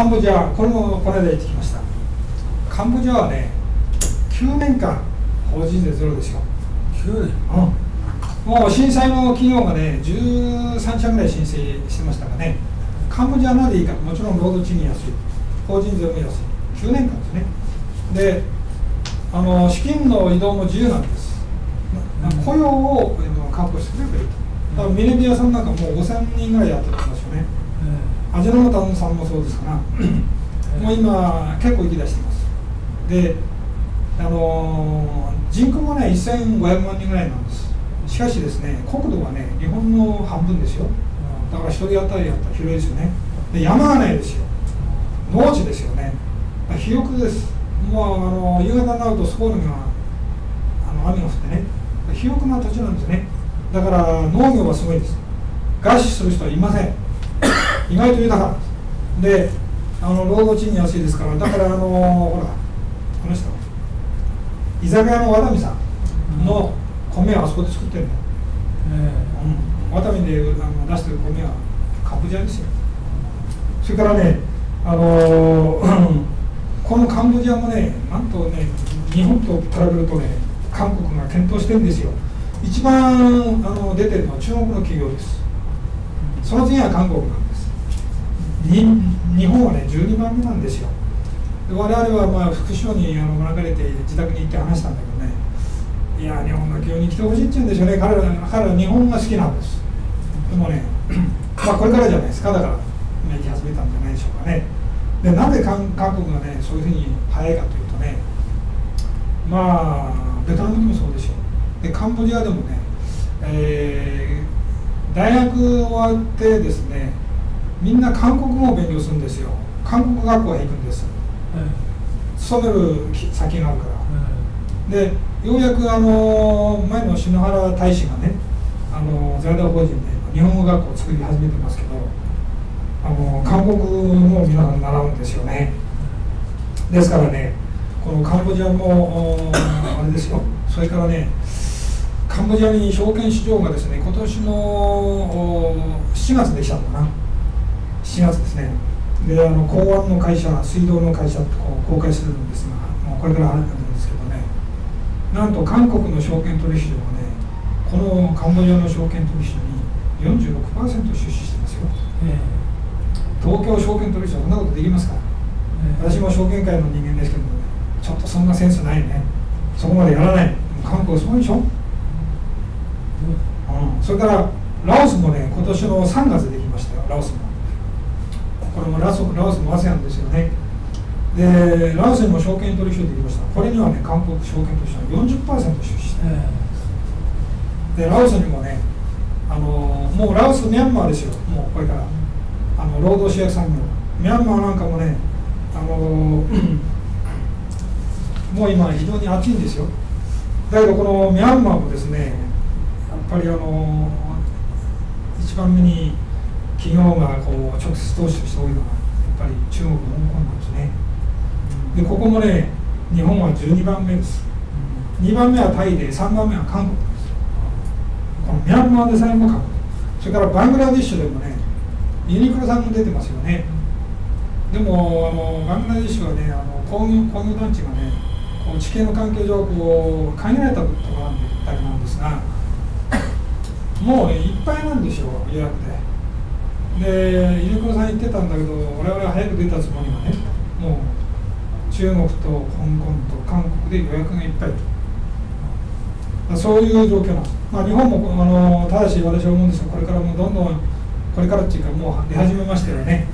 カンボジアこれもこの間行ってきました。カンボジアはね9年間法人税ゼロですよ。9年？うん。もう震災の企業がね13社ぐらい申請してましたがねカンボジアまでいいか。もちろん労働賃金安い。法人税も安い。9年間ですね。であの資金の移動も自由なんです。な雇用を確保してくれると。ミネビアさんなんかもう5000人ぐらいやってたんです味の素さんもそうですからもう今結構行き出してます。であのー人口もね1500万人ぐらいなんです。しかしですね国土はね日本の半分ですよ。だから一人当たりやったら広いですよね。で山がないですよ。農地ですよね。肥沃です。もうあの夕方になるとそこにがあの雨が降ってね。肥沃な土地なんですね。だから農業はすごいです。餓死する人はいません意外と豊かなんです。であの労働賃金安いですからだからあのほらこの人居酒屋の和田美さんの米はあそこで作ってるんだよ、うん、ワタミであの出してる米はカンボジアですよ。それからねあのこのカンボジアもねなんとね日本と比べるとね韓国が検討してるんですよ。一番あの出てるのは中国の企業です。その次は韓国なんで日本はね12番目なんですよ。で我々はまあ副省にあの招かれて自宅に行って話したんだけどね。いや日本の企業に来てほしいって言うんですよね。彼ら彼ら日本が好きなんです。でもね まあこれからじゃないですか。だから、ね、行き始めたんじゃないでしょうかね。でなんで韓国がねそういうふうに早いかというとね。まあベトナムでもそうですよでカンボジアでもね、えー大学終わってですねみんな韓国語を勉強するんですよ。韓国学校へ行くんです。勤める先があるから。でようやくあの前の篠原大使がねあの財団法人で日本語学校を作り始めてますけどあの韓国も皆さん習うんですよね。ですからねこのカンボジアもおあれですよ。それからねカンボジアに証券市場がですね今年のお7月できたのかな7月ですね。であの港湾の会社水道の会社とこう公開するんですがもうこれから始めるんですけどね。なんと韓国の証券取引所がねこのカンボジアの証券取引所に46%出資してますよ。東京証券取引所そんなことできますか私も証券会の人間ですけどねちょっとそんなセンスないね。そこまでやらない。韓国すごいでしょ、うん、それからラオスもね今年の3月できましたよ。ラオスもこれもラオスラオスも ASEAN ですよね。でラオスにも証券取引所できました。これにはね韓国証券取引所は40%出資して、でラオスにもねあのもうラオスミャンマーですよ。もうこれから。あの労働主役産業ミャンマーなんかもねあのもう今非常に暑いんですよ。だけどこのミャンマーもですねやっぱりあの一番目に企業がこう直接投資して多いのがやっぱり中国香港なんですね。でここもね日本は12番目です。2番目はタイで3番目は韓国です。このミャンマーでさえも韓国それからバングラディッシュでもねユニクロさんも出てますよね。でもあのバングラディッシュはねあの工業工業団地がねこう地形の環境上こう限られたところなんでだけなんですがもうねいっぱいなんですよ予約ででユニクロさん言ってたんだけど我々は早く出たつもりがねもう中国と香港と韓国で予約がいっぱいと。そういう状況なんです、まあ、日本もあのただし私は思うんですがこれからもどんどんこれからっていうかもう出始めましたよね。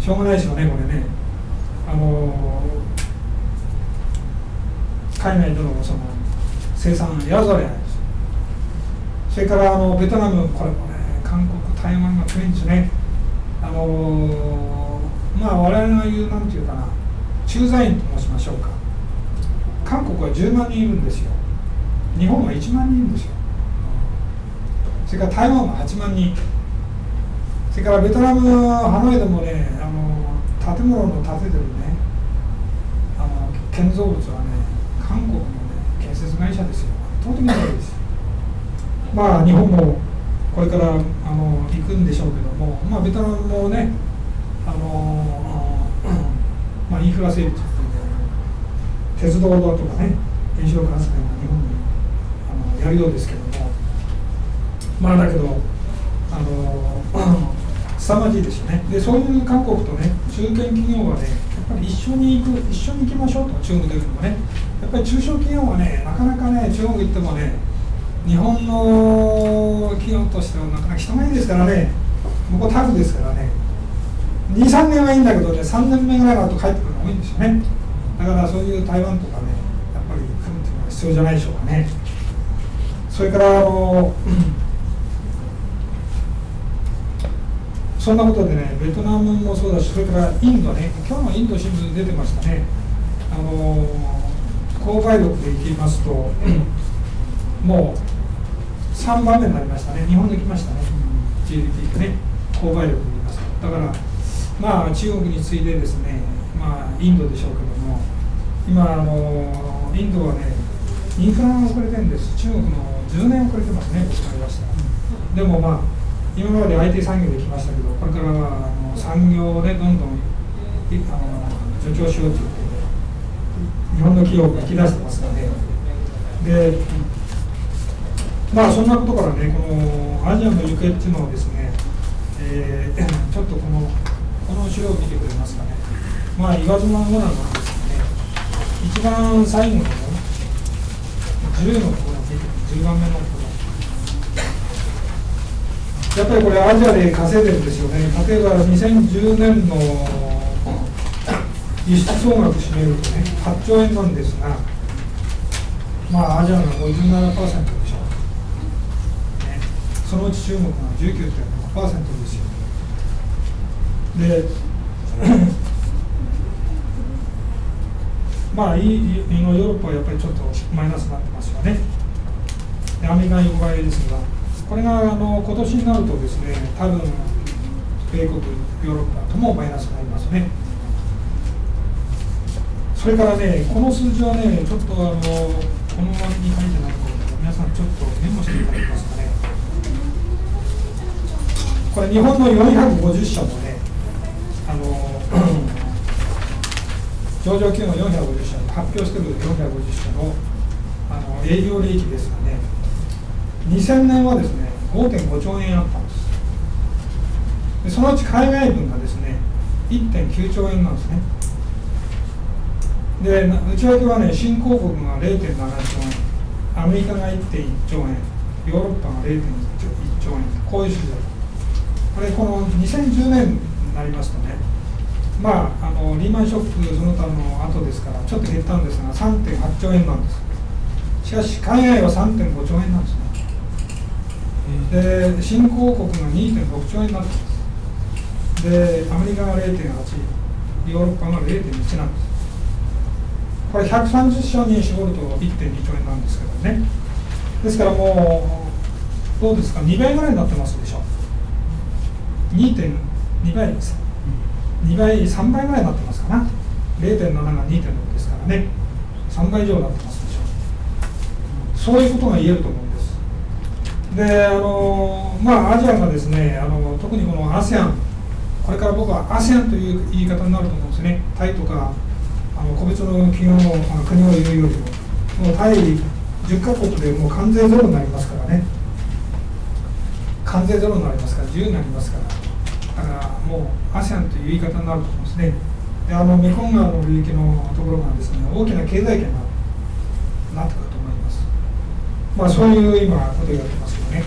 しょうがないですよねこれね。あの海外でのその生産やざるを得ないですそれからあのベトナムこれもね韓国台湾が強いんですね。あのまあ我々が言うなんていうかな駐在員と申しましょうか。韓国は10万人いるんですよ。日本は1万人いるんですよ。それから台湾は8万人。それからベトナムハノイでもねあの建物の建ててるねあの建造物はね韓国のね建設会社ですよ。圧倒的に多いです。まあ日本もこれからあの行くんでしょうけども、まあ、ベトナムもねあのまあ、インフラ整備という鉄道だとかね原子力発電が日本にあのやるようですけどもまあだけどあの 凄まじいですよね。でそういう韓国とね中堅企業はねやっぱり一緒に行く一緒に行きましょうと中国でもね。やっぱり中小企業はねなかなかね中国行ってもね日本の企業としてはなかなか人がいいですからね。向こタフですからね。23年はいいんだけどね3年目ぐらいだと帰ってくるのが多いんですよね。だからそういう台湾とかねやっぱり組むっていうのは必要じゃないでしょうかね。それからあのそんなことでねベトナムもそうだしそれからインドね。今日のインド新聞出てましたね。あの購買力でいきますともう3番目になりましたね。日本できましたね。GDP ね。購買力でいますと。だからまあ中国に次いでですねまあインドでしょうけども今あのインドはねインフラが遅れてるんです。中国の10年遅れてますね。僕が言いました。でもまあ今まで IT 産業できましたけどこれからはあの産業でどんどんあの助長しようということで日本の企業が引き出してますので。でまあそんなことからねこのアジアの行方っていうのはですね、えー、ちょっとこのこの資料を見てくれますかね。まあ言わずもがなのですね一番最後の10のところ10番目のところやっぱりこれアジアで稼いでるんですよね。例えば2010年の輸出総額占めるとね8兆円なんですがまあアジアが57%うち中国が19.6%ですよ。で まあいいのヨーロッパはやっぱりちょっとマイナスになってますよね。でアメリカ横ばいですがこれがあの今年になるとですね多分米国ヨーロッパともマイナスになりますね。それからねこの数字はねちょっとあのこの割に書いてないので皆さんちょっとメモしていただけますかね。これ日本の450社のねあの 上場企業の450社発表してる450社のあの営業利益ですがね。2000年はですね5.5兆円あったんです。でそのうち海外分がですね1.9兆円なんですね。で内訳はね新興国が0.7兆円アメリカが1.1兆円ヨーロッパが0.1兆円こういう数字だこれこの2010年になりますとねまああのリーマンショックその他の後ですからちょっと減ったんですが3.8兆円なんです。しかし海外は3.5兆円なんですね。で新興国が2.6兆円になってます。でアメリカが0.8ヨーロッパが0.1なんです。これ130社に絞ると1.2兆円なんですけどね。ですからもうどうですか？2倍ぐらいになってますでしょ2.2倍です。2倍3倍ぐらいになってますかな。0.7が2.6ですからね。3倍以上になってますでしょう。そういうことが言えると思うんです。であのまあアジアがですねあの特にこの ASEAN これから僕は ASEAN という言い方になると思うんですね。タイとかあの個別の企業の国を言うよりも。もうタイ10カ国でもう関税ゼロになりますから。関税ゼロになりますから自由になりますから。だからもう ASEAN という言い方になると思うんですね。であのメコン川の流域のところがですね大きな経済圏がなってくると思います。まあそういう今ことをやってますよね。